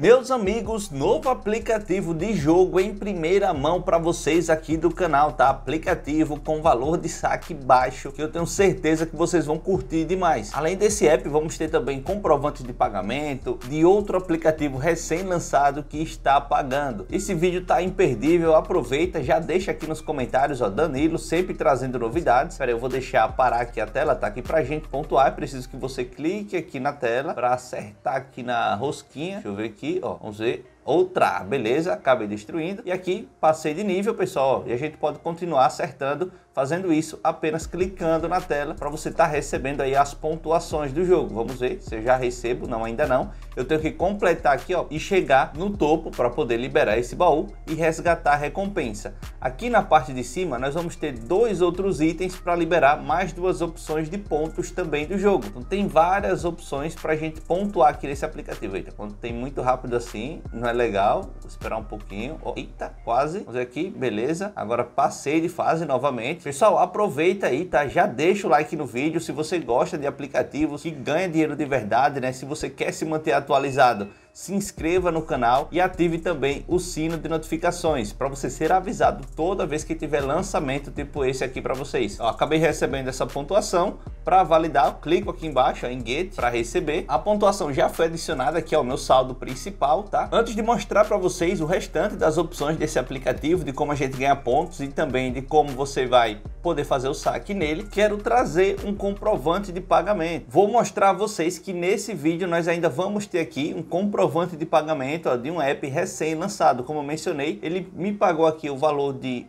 Meus amigos, novo aplicativo de jogo em primeira mão para vocês aqui do canal, tá? Aplicativo com valor de saque baixo, que eu tenho certeza que vocês vão curtir demais. Além desse app, vamos ter também comprovantes de pagamento de outro aplicativo recém-lançado que está pagando. Esse vídeo tá imperdível, aproveita, já deixa aqui nos comentários, ó, Danilo sempre trazendo novidades. Espera, eu vou deixar parar aqui a tela, tá aqui pra gente pontuar, preciso que você clique aqui na tela para acertar aqui na rosquinha. Deixa eu ver aqui aqui, ó, vamos ver, outra, beleza, acabei destruindo. E aqui passei de nível, pessoal, e a gente pode continuar acertando fazendo isso apenas clicando na tela para você estar tá recebendo aí as pontuações do jogo. Vamos ver se eu já recebo, não ainda não. Eu tenho que completar aqui ó, e chegar no topo para poder liberar esse baú e resgatar a recompensa. Aqui na parte de cima nós vamos ter dois outros itens para liberar mais duas opções de pontos também do jogo. Então tem várias opções para a gente pontuar aqui nesse aplicativo. Eita, quando tem muito rápido assim, não é legal. Vou esperar um pouquinho. Eita, quase. Vamos ver aqui, beleza. Agora passei de fase novamente. Pessoal, aproveita aí, tá? Já deixa o like no vídeo se você gosta de aplicativos que ganha dinheiro de verdade, né? Se você quer se manter atualizado se inscreva no canal e ative também o sino de notificações para você ser avisado toda vez que tiver lançamento tipo esse aqui para vocês. Eu acabei recebendo essa pontuação para validar, clico aqui embaixo em Get para receber. A pontuação já foi adicionada aqui ao meu saldo principal, tá? Antes de mostrar para vocês o restante das opções desse aplicativo, de como a gente ganha pontos e também de como você vai poder fazer o saque nele, quero trazer um comprovante de pagamento. Vou mostrar a vocês que nesse vídeo nós ainda vamos ter aqui um comprovante de pagamento ó, de um app recém-lançado. Como eu mencionei, ele me pagou aqui o valor de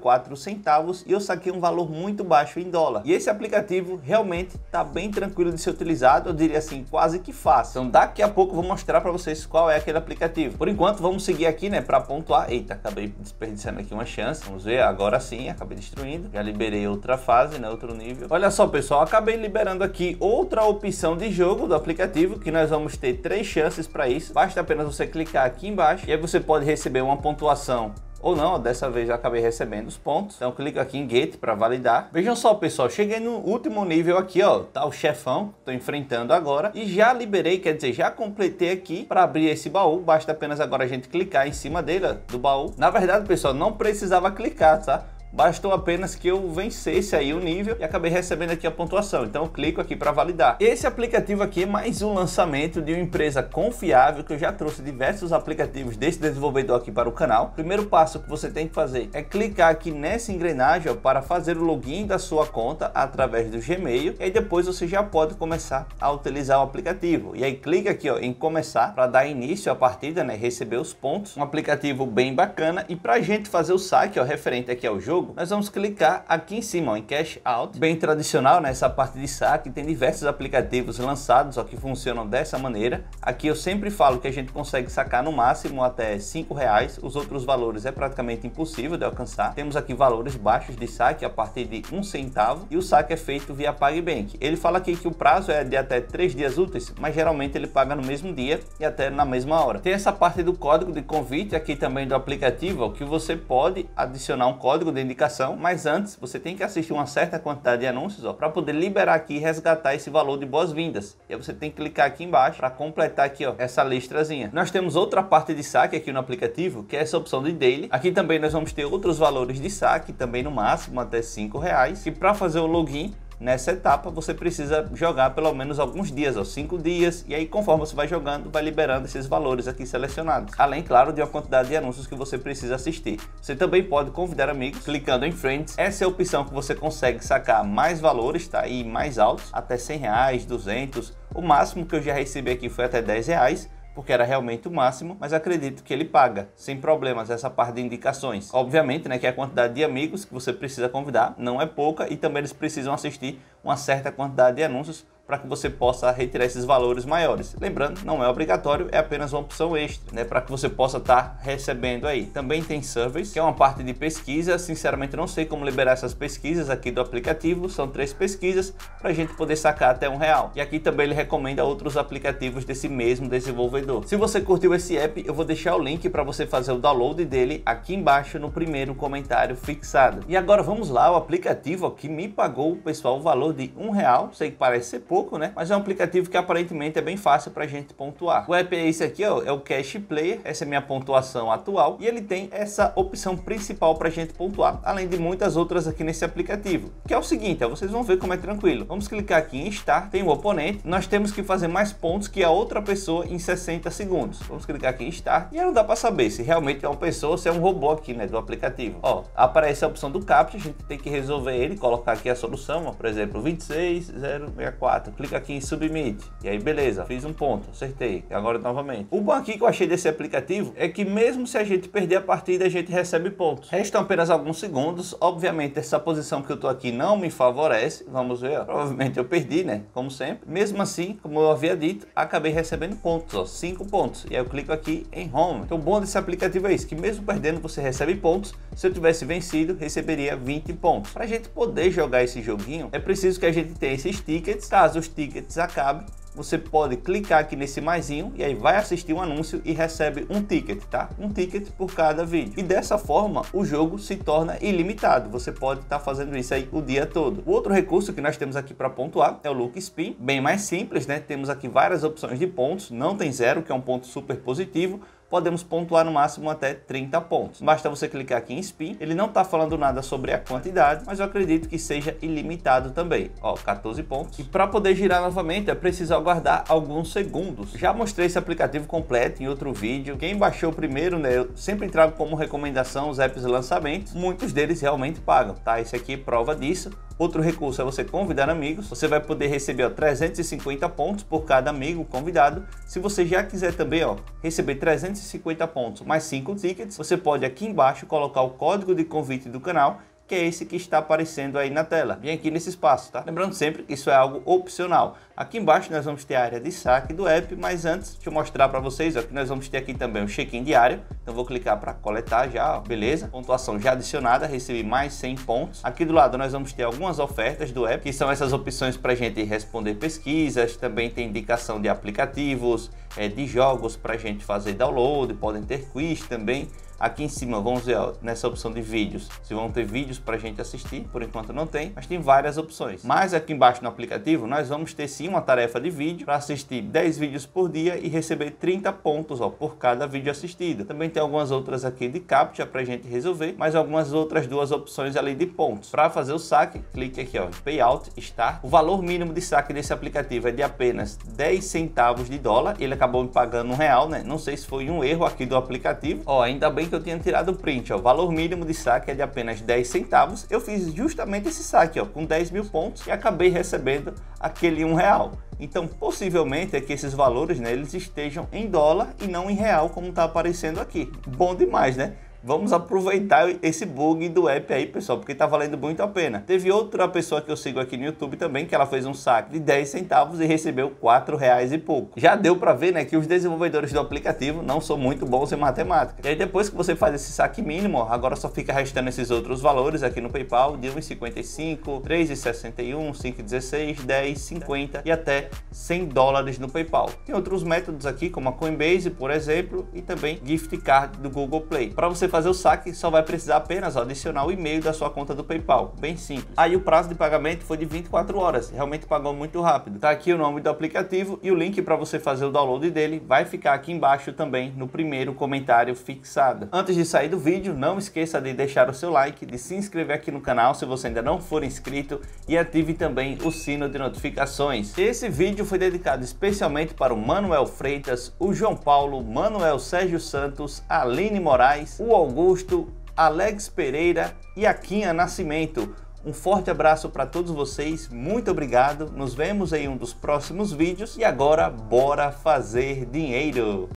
quatro centavos e eu saquei um valor muito baixo em dólar. E esse aplicativo realmente está bem tranquilo de ser utilizado, eu diria assim, quase que fácil. Então daqui a pouco eu vou mostrar para vocês qual é aquele aplicativo. Por enquanto vamos seguir aqui, né, para pontuar. Eita, acabei desperdiçando aqui uma chance. Vamos ver, agora sim, acabei destruindo. Já liberei outra fase, né, outro nível. Olha só, pessoal, acabei liberando aqui outra opção de jogo do aplicativo, que nós vamos ter três chances para isso. Basta apenas você clicar aqui embaixo e aí você pode receber uma pontuação ou não, dessa vez já acabei recebendo os pontos. Então clico aqui em Gate para validar. Vejam só, pessoal, cheguei no último nível aqui, ó, tá o chefão, estou enfrentando agora e já liberei, quer dizer, já completei aqui para abrir esse baú. Basta apenas agora a gente clicar em cima dele, do baú. Na verdade, pessoal, não precisava clicar, tá? Bastou apenas que eu vencesse aí o nível e acabei recebendo aqui a pontuação. Então eu clico aqui para validar. Esse aplicativo aqui é mais um lançamento de uma empresa confiável que eu já trouxe diversos aplicativos desse desenvolvedor aqui para o canal. O primeiro passo que você tem que fazer é clicar aqui nessa engrenagem ó, para fazer o login da sua conta através do Gmail e depois você já pode começar a utilizar o aplicativo. E aí clica aqui ó, em começar para dar início à partida, né, receber os pontos. Um aplicativo bem bacana e para a gente fazer o saque ó, referente aqui ao jogo, jogo, nós vamos clicar aqui em cima ó, em Cash Out, bem tradicional nessa parte de saque, tem diversos aplicativos lançados ó, que funcionam dessa maneira. Aqui eu sempre falo que a gente consegue sacar no máximo até 5 reais, os outros valores é praticamente impossível de alcançar. Temos aqui valores baixos de saque a partir de um centavo e o saque é feito via PagBank. Ele fala aqui que o prazo é de até 3 dias úteis, mas geralmente ele paga no mesmo dia e até na mesma hora. Tem essa parte do código de convite aqui também do aplicativo, ó, que você pode adicionar um código de indicação, mas antes você tem que assistir uma certa quantidade de anúncios para poder liberar aqui e resgatar esse valor de boas-vindas. E aí você tem que clicar aqui embaixo para completar aqui ó, essa listrazinha. Nós temos outra parte de saque aqui no aplicativo, que é essa opção de daily. Aqui também nós vamos ter outros valores de saque, também no máximo até 5 reais. E para fazer o login, nessa etapa você precisa jogar pelo menos alguns dias, ou cinco dias, e aí conforme você vai jogando, vai liberando esses valores aqui selecionados. Além, claro, de uma quantidade de anúncios que você precisa assistir. Você também pode convidar amigos clicando em Friends. Essa é a opção que você consegue sacar mais valores, tá? E mais altos, até 100 reais, 200. O máximo que eu já recebi aqui foi até 10 reais porque era realmente o máximo, mas acredito que ele paga sem problemas essa parte de indicações. Obviamente, né, que a quantidade de amigos que você precisa convidar não é pouca e também eles precisam assistir uma certa quantidade de anúncios para que você possa retirar esses valores maiores. Lembrando, não é obrigatório, é apenas uma opção extra, né, para que você possa estar tá recebendo aí. Também tem surveys, que é uma parte de pesquisa. Sinceramente, não sei como liberar essas pesquisas aqui do aplicativo. São três pesquisas para a gente poder sacar até um real. E aqui também ele recomenda outros aplicativos desse mesmo desenvolvedor. Se você curtiu esse app, eu vou deixar o link para você fazer o download dele aqui embaixo no primeiro comentário fixado. E agora vamos lá, o aplicativo que me pagou, pessoal, o valor de um real. Sei que parece ser pouco pouco, né? Mas é um aplicativo que aparentemente é bem fácil para a gente pontuar. O app é esse aqui, ó, é o Cash Player, essa é minha pontuação atual e ele tem essa opção principal para a gente pontuar, além de muitas outras aqui nesse aplicativo, que é o seguinte, ó, vocês vão ver como é tranquilo. Vamos clicar aqui em Start, tem o oponente, nós temos que fazer mais pontos que a outra pessoa em 60 segundos. Vamos clicar aqui em Start e aí não dá para saber se realmente é uma pessoa ou se é um robô aqui, né, do aplicativo. Ó, aparece a opção do CAPTCHA, a gente tem que resolver ele, colocar aqui a solução, ó, por exemplo, 26064. Clica aqui em Submit e aí beleza, fiz um ponto, acertei. E agora novamente. O bom aqui que eu achei desse aplicativo é que mesmo se a gente perder a partida, a gente recebe pontos. Restam apenas alguns segundos. Obviamente, essa posição que eu tô aqui não me favorece. Vamos ver, ó. provavelmente eu perdi, né? Como sempre. Mesmo assim, como eu havia dito, acabei recebendo pontos, ó, 5 pontos. E aí eu clico aqui em Home. Então, o bom desse aplicativo é isso, que mesmo perdendo, você recebe pontos. Se eu tivesse vencido, receberia 20 pontos. Para a gente poder jogar esse joguinho, é preciso que a gente tenha esses tickets. Caso os tickets acabem, você pode clicar aqui nesse maisinho e aí vai assistir um anúncio e recebe um ticket, tá? Um ticket por cada vídeo. E dessa forma, o jogo se torna ilimitado. Você pode estar tá fazendo isso aí o dia todo. O outro recurso que nós temos aqui para pontuar é o Look Spin, bem mais simples, né? Temos aqui várias opções de pontos, não tem zero, que é um ponto super positivo, podemos pontuar no máximo até 30 pontos. Basta você clicar aqui em Spin, ele não está falando nada sobre a quantidade, mas eu acredito que seja ilimitado também. Ó, 14 pontos. E para poder girar novamente é preciso aguardar alguns segundos. Já mostrei esse aplicativo completo em outro vídeo. Quem baixou primeiro, né, eu sempre trago como recomendação os apps lançamentos. Muitos deles realmente pagam, tá? Esse aqui é prova disso. Outro recurso é você convidar amigos. Você vai poder receber ó, 350 pontos por cada amigo convidado. Se você já quiser também ó, receber 350 pontos mais 5 tickets, você pode aqui embaixo colocar o código de convite do canal que é esse que está aparecendo aí na tela. Vem aqui nesse espaço, tá? Lembrando sempre que isso é algo opcional. Aqui embaixo nós vamos ter a área de saque do app, mas antes deixa eu mostrar para vocês ó, que nós vamos ter aqui também o check-in diário. Então vou clicar para coletar já, beleza? Pontuação já adicionada, recebi mais 100 pontos. Aqui do lado nós vamos ter algumas ofertas do app, que são essas opções para gente responder pesquisas, também tem indicação de aplicativos, é, de jogos para gente fazer download, podem ter quiz também. Aqui em cima, vamos ver ó, nessa opção de vídeos, se vão ter vídeos para gente assistir, por enquanto não tem, mas tem várias opções. Mas aqui embaixo no aplicativo, nós vamos ter sim uma tarefa de vídeo para assistir 10 vídeos por dia e receber 30 pontos ó, por cada vídeo assistido. Também tem algumas outras aqui de captcha para a gente resolver, mas algumas outras duas opções ali de pontos. Para fazer o saque, clique aqui ó, Payout, Start. O valor mínimo de saque desse aplicativo é de apenas 10 centavos de dólar, ele acabou me pagando um real, né? Não sei se foi um erro aqui do aplicativo. Ó, ainda bem que eu tinha tirado o print, ó, o valor mínimo de saque é de apenas 10 centavos. Eu fiz justamente esse saque, ó, com 10 mil pontos e acabei recebendo aquele um real. Então, possivelmente é que esses valores, né, eles estejam em dólar e não em real, como está aparecendo aqui. Bom demais, né? Vamos aproveitar esse bug do app aí, pessoal, porque tá valendo muito a pena. Teve outra pessoa que eu sigo aqui no YouTube também, que ela fez um saque de 10 centavos e recebeu 4 reais e pouco. Já deu para ver, né, que os desenvolvedores do aplicativo não são muito bons em matemática. E aí depois que você faz esse saque mínimo, agora só fica restando esses outros valores aqui no PayPal, de 1,55, 3,61, 5,16, 10, 50 e até 100 dólares no PayPal. Tem outros métodos aqui, como a Coinbase, por exemplo, e também gift card do Google Play. Para você fazer o saque, só vai precisar apenas ó, adicionar o e-mail da sua conta do PayPal, bem simples. Aí o prazo de pagamento foi de 24 horas, realmente pagou muito rápido. Tá aqui o nome do aplicativo e o link para você fazer o download dele vai ficar aqui embaixo também no primeiro comentário fixado. Antes de sair do vídeo, não esqueça de deixar o seu like, de se inscrever aqui no canal se você ainda não for inscrito e ative também o sino de notificações. Esse vídeo foi dedicado especialmente para o Manuel Freitas, o João Paulo, Manuel Sérgio Santos, Aline Moraes, o Augusto, Alex Pereira e Aquinha Nascimento. Um forte abraço para todos vocês, muito obrigado. Nos vemos em um dos próximos vídeos e agora bora fazer dinheiro.